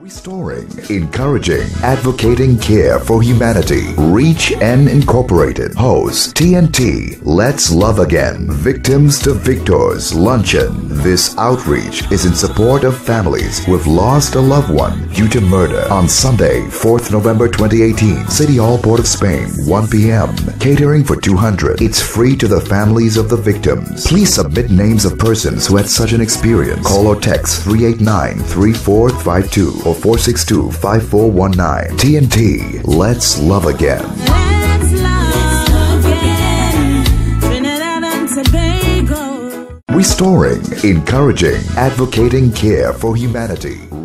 Restoring, encouraging, advocating care for humanity. Reach N Incorporated. Host TNT. Let's Love Again. Victims to Victors Luncheon. This outreach is in support of families who have lost a loved one due to murder on Sunday, 4th November 2018. City Hall, Port of Spain, 1 p.m. Catering for 200. It's free to the families of the victims. Please submit names of persons who had such an experience. Call or text 389 3452 or 462 5419. TNT, let's love again. Restoring, encouraging, advocating care for humanity.